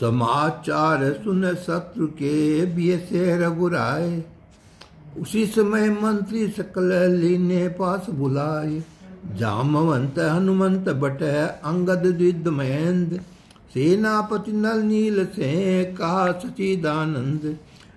समाचार सुन शत्रु के भी से रघुराए उसी समय मंत्री सकल लीने पास बुलाए। जामवंत हनुमंत बट अंगद द्विद महेंद्र। सेनापति नल नील से कहा सचिदानंद।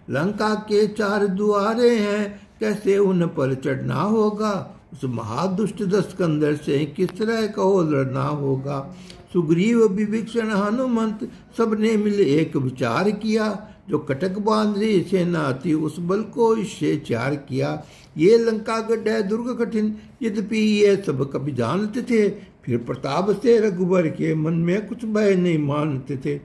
लंका के चार दुआरे हैं, कैसे उन पर चढ़ना होगा? उस महादुष्ट दस्कंदर से किस तरह कहो लड़ना होगा? सुग्रीव विभीषण हनुमंत सबने मिल एक विचार किया। जो कटक बाँध रही सेना थी उस बल को इससे चार किया। ये लंका गढ़ दुर्ग कठिन, यद्यपि ये सब कभी जानते थे। फिर प्रताप से रघुबर के मन में कुछ भय नहीं मानते थे।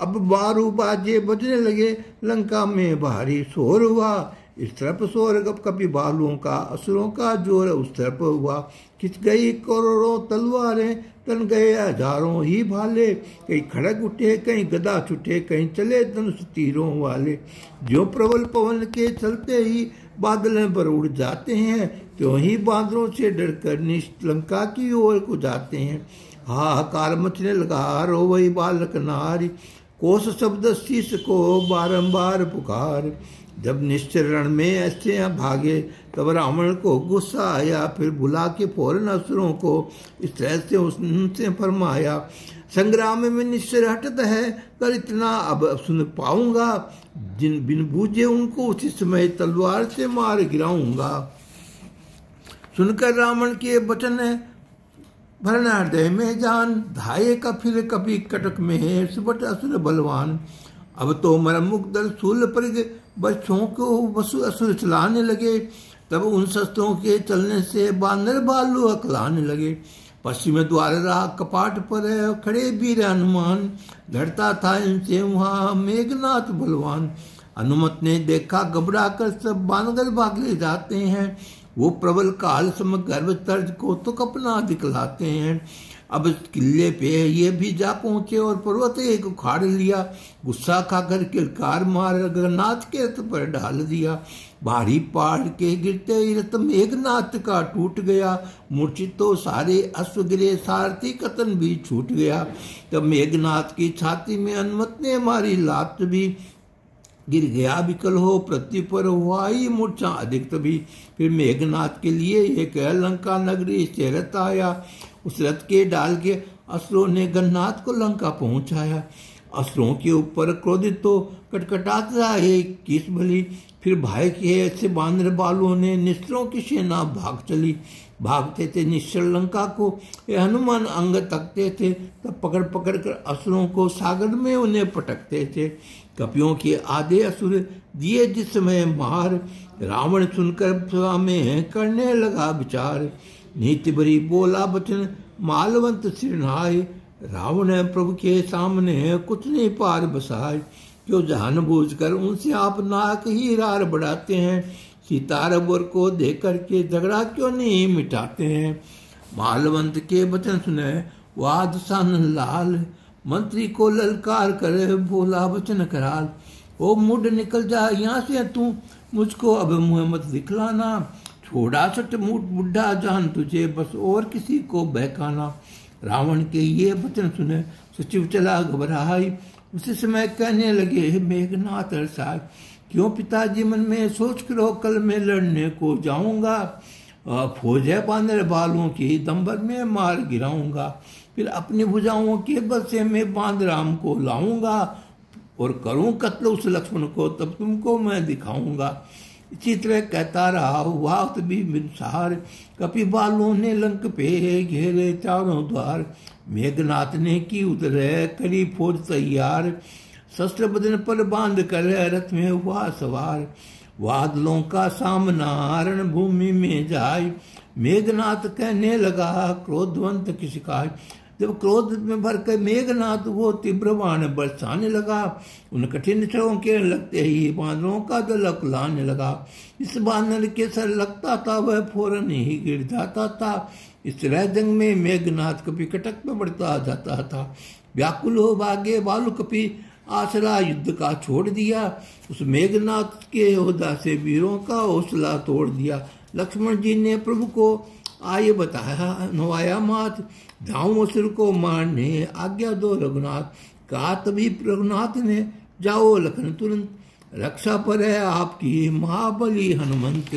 अब बारू बाजे बजने लगे, लंका में भारी शोर हुआ। इस तरफ़ शोर कभी बालुओं का, असुरों का ज़ोर उस तरफ़ हुआ। खिंच गई करोड़ों तलवारें तन गए, हज़ारों ही भाले कहीं खड़क उठे कहीं गदा छुटे कहीं चले धनुष तीरों वाले। जो प्रबल पवन के चलते ही बादल पर उड़ जाते हैं क्यों ही बादलों से डरकर लंका की ओर को जाते हैं। हाहाकार मचने लगा, रो वही बालक नारी, कोस शब्द शीश को बारंबार पुकार। जब निश्चरण में ऐसे भागे, तब रावण को गुस्सा आया, फिर बुला के फ़ौरन असुरों को इस तरह से उसने फरमाया, संग्राम में निश्चय हटत है, कर इतना अब सुन पाऊँगा, जिन बिन बूझे उनको उसी समय तलवार से मार गिराऊँगा। सुनकर रावण के वचन भरना हृदय में जान, धाये का फिर कभी कटक में है, सुबट असुर बलवान। अब तो मरमुख दल सूल पर बच्चों को असुर चलाने लगे। तब उन शस्त्रों के चलने से बानर बालू अकलाने लगे। पश्चिम द्वार रहा, कपाट पर खड़े वीर हनुमान। लड़ता था इनसे वहाँ, मेघनाथ बलवान। हनुमत ने देखा घबरा कर सब बानगर भाग ले जाते हैं। वो प्रबल काल सम गर्भ तर्ज को तो कपना दिखलाते हैं। अब किले पे ये भी जा पहुँचे और पर्वत एक उखाड़ लिया। गुस्सा खाकर किलकार मार, रघुनाथ के रथ पर डाल दिया। भारी पहाड़ के गिरते ही रथ मेघनाथ का टूट गया। मूर्छित तो सारे अश्व गिरे सारथी कतन भी छूट गया। तब मेघनाथ की छाती में अनुमत ने मारी लात भी। गिर गया विकल हो पृथ्वी पर हुआ ही मूर्छा अधिक तभी। फिर मेघनाथ के लिए एक अलंका नगरी रथ आया। उस रथ के डाल के असुरों ने गन्नाथ को लंका पहुँचाया। असुरों के ऊपर क्रोधित तो कटकटात रहा, है किस भली फिर भाई के ऐसे बांद्र बालों ने निश्चरों की सेना भाग चली। भागते थे निश्चल लंका को ये हनुमान अंग तकते थे, तब पकड़ पकड़ कर असुरों को सागर में उन्हें पटकते थे। कपियों के आधे असुर दिए जिस समय मार, रावण सुनकर में करने लगा विचार। नीति भरी बोला बचन, मालवंत सिरनाय रावण प्रभु के सामने कुछ नहीं पार बसाए जो जान बूझ कर उनसे आप नाक ही रार बढ़ाते हैं सीता रबर को देख करके झगड़ा क्यों नहीं मिटाते हैं? मालवंत के वचन सुने, वाद सन लाल, मंत्री को ललकार कर, बोला वचन कराल, ओ मुड निकल जा, यहाँ से तू, मुझको अब मुँह मत दिखलाना। छोड़ा सट मुठ बुढ़ा जान तुझे, बस और किसी को बहकाना। रावण के ये वचन सुने, सचिव चला घबराई। उसी समय कहने लगे मेघनाथ रसाय क्यों पिताजी मन में सोच करो कल मैं लड़ने को जाऊँगा? फौज है बांदर बालों की दम्बर में मार गिराऊँगा। फिर अपनी भुजाओं के बल से मैं बाँध राम को लाऊँगा और करूँ कत्ल उस लक्ष्मण को, तब तुमको मैं दिखाऊँगा। तरह कहता रहा वाक्त भी मिसार कपि बालों ने लंक पे घेरे चारों द्वार। मेघनाथ ने की उतरे करी फौज तैयार। शस्त्र बदन पर बाँध कर रथ में हुआ सवार। वादलों का सामना रणभूमि में जाय। मेघनाथ कहने लगा, क्रोधवंत किसी का जब क्रोध में भर कर मेघनाथ वो तीव्र बाण बरसाने लगा, उन कठिन छरों के लगते ही बांदरों का दल लाने लगा। इस बानर के सर लगता था, वह फ़ौरन ही गिर जाता था। इस तरह जंग में मेघनाथ कभी कटक में बढ़ता जाता था। व्याकुल हो भागे बालू कपि आसरा युद्ध का छोड़ दिया। उस मेघनाथ के होदा से वीरों का हौसला तोड़ दिया। लक्ष्मण जी ने प्रभु को आए बताया नवाया मात जाऊँ असुर को मारने, आज्ञा दो रघुनाथ। कहा तभी रघुनाथ ने, जाओ लखन तुरंत। रक्षा पर है आपकी महाबली हनुमंत।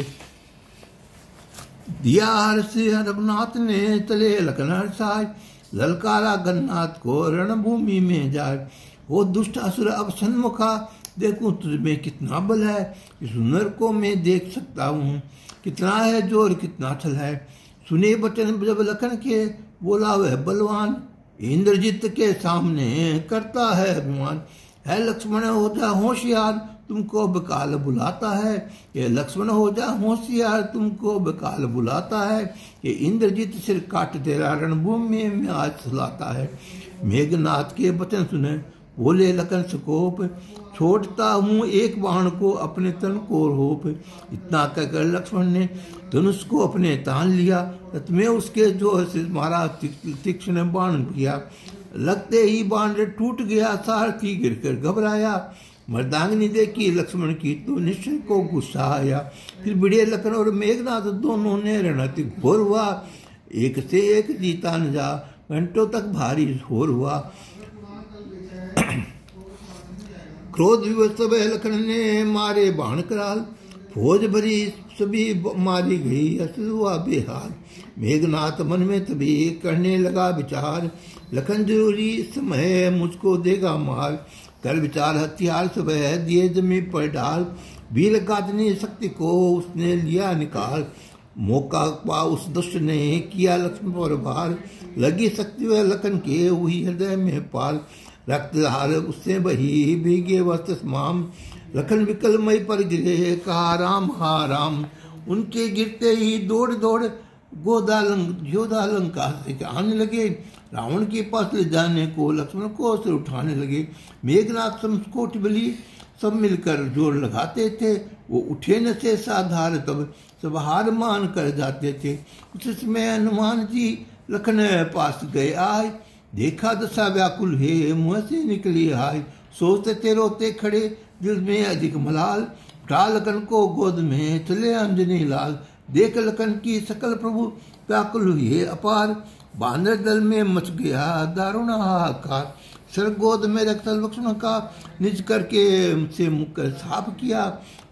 दिया हर्ष रघुनाथ ने तले लखन हर्षाय ललकारा गन्नाथ को रणभूमि में जाए वो दुष्ट असुर अब सन्मुखा, देखूँ तुझमें कितना बल है। इस हुनर को मैं देख सकता हूँ। कितना है ज़ोर, कितना छल है। सुने बचन जब लखन के बोला वह बलवान, इंद्रजीत के सामने करता है अभिमान। है लक्ष्मण, हो जा होशियार, तुमको बकाल बुलाता है। ये लक्ष्मण, हो जा होशियार, तुमको बकाल बुलाता है। ये इंद्रजीत सिर काट तेरा रणभूमि में आज सुलाता है। मेघनाथ के वचन सुने बोले लखन सकोप, छोड़ता हूँ एक बाण को अपने तन को रोप इतना कहकर लक्ष्मण ने धनुष को अपने तान लिया। में उसके जो मारा तीक्ष्ण बाण किया। लगते ही बाण टूट गया सारथी गिरकर घबराया। मर्दांगनी देखी, लक्ष्मण की तो निश्चय को गुस्सा आया। फिर बिड़े लखन और मेघनाथ दोनों ने रणति घोर हुआ। एक से एक जीता न जा, घंटों तक भारी शोर हुआ। क्रोध विवस्त लखन ने मारे बाण कराल। फौज भरी सभी मारी गई हुआ बेहाल। मेघनाथ मन में तभी करने लगा विचार, लखन ज़रूरी समय मुझको देगा मार कर विचार, हथियार सुबह दिए जमी पर डाल। वीर गादनी शक्ति को उसने लिया निकाल। मौका पा उस दुष्ट ने किया लक्ष्मण पर भार। लगी शक्ति वह लखन के हुई हृदय में पाल। रक्तधार उससे बही भीगे वस्त्र स्माम लखन विकल मई पर गिरे कहा, राम हा राम। उनके गिरते ही दौड़ दौड़, गोदालंग योदालंका से आने लगे। रावण के पास ले जाने को लक्ष्मण को से उठाने लगे। मेघनाथ समकोट बली, सब मिलकर ज़ोर लगाते थे। वो उठे न से साधार तब सब हार मान कर जाते थे। उस समय हनुमान जी लखन पास गए आए। देखा दशा व्याकुल हे, मुँह से निकली हाय। सोचते रोते खड़े, दिल में अधिक मलाल। उठा लखन को गोद में चले अंजनी लाल। देख लखन की सकल प्रभु व्याकुल हुए अपार। बानर दल में मच गया दारुण हाहाकार। सर गोद में रखता लक्ष्मण का निज करके से मुख साफ़ किया।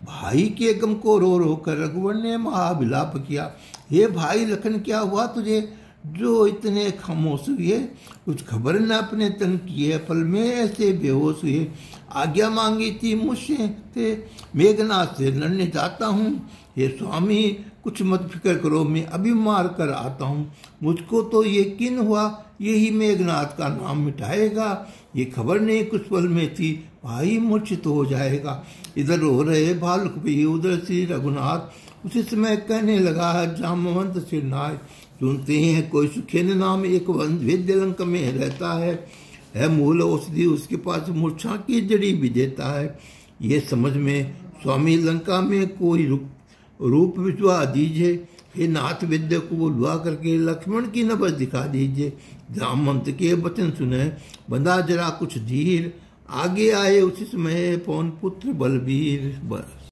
भाई के गम को रो रो कर रघुवर ने महाविलाप किया। हे भाई लखन, क्या हुआ तुझे? जो इतने खामोश हुए, कुछ खबर न अपने तन किए पल में ऐसे बेहोश हुए। आज्ञा मांगी थी मुझसे थे मेघनाथ से लड़ने जाता हूँ। ये स्वामी, कुछ मत फ़िक्र करो, मैं अभी मार कर आता हूँ। मुझको तो ये किन हुआ, यही मेघनाथ का नाम मिटाएगा। ये खबर नहीं कुछ पल में थी, भाई मूर्छित हो जाएगा। इधर हो रहे भालुक भी उधर श्री रघुनाथ, उसी समय कहने लगा जामवंत सिरनाथ सुनते हैं कोई सुखेन नाम, एक वेद्य लंक में रहता है। है मूल औषधि, उसके पास मूर्छा की जड़ी भी देता है। ये समझ में, स्वामी लंका में कोई रूप रूप विचवा दीजिए हे नाथ विद्या को बुलवा करके लक्ष्मण की नबज दिखा दीजिए। जामंत के वचन सुने, बंदा जरा कुछ धीर, आगे आए उसी समय पवन पुत्र बलबीर, बस।